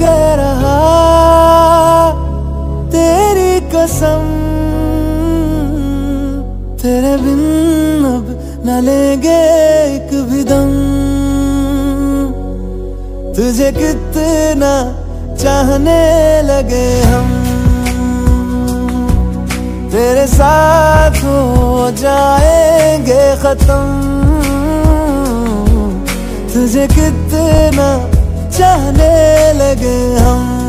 कह रहा, तेरी कसम तेरे बिन अब न लेंगे एक भी दम। तुझे कितना चाहने लगे हम। तेरे साथ हो जाएँगे खत्म। तुझे कितना चाहने लगे हम।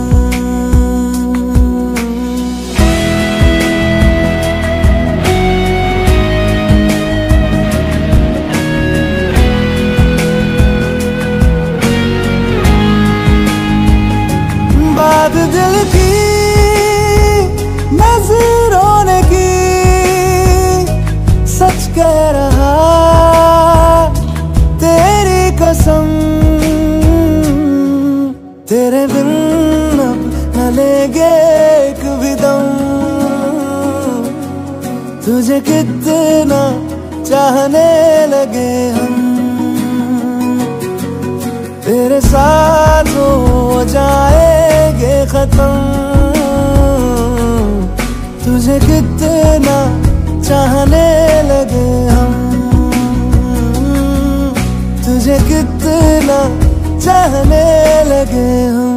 तेरे बिन अब न लेंगे एक तुझे कितना चाहने लगे हम। तेरे साथ हो जाएँगे खत्म। तुझे कितना चाहने लगे हम। तुझे कितना चाहने लगे हम